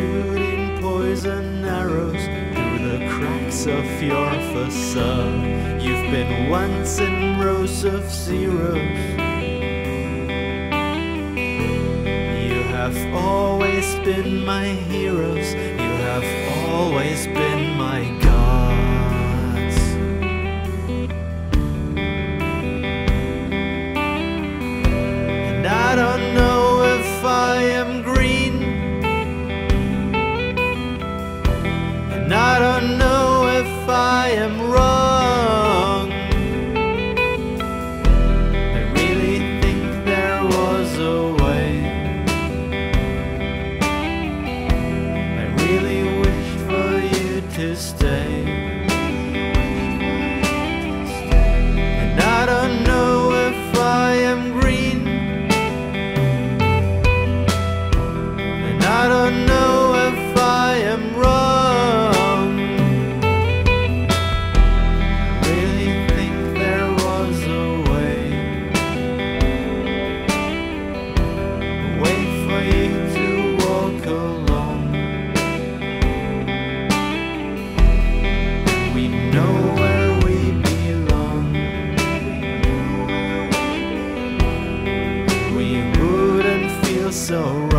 shooting poison arrows through the cracks of your facade. You've been once in rows of zeros. You have always been my heroes, you have always been my gods. And I don't know if I am am wrong. so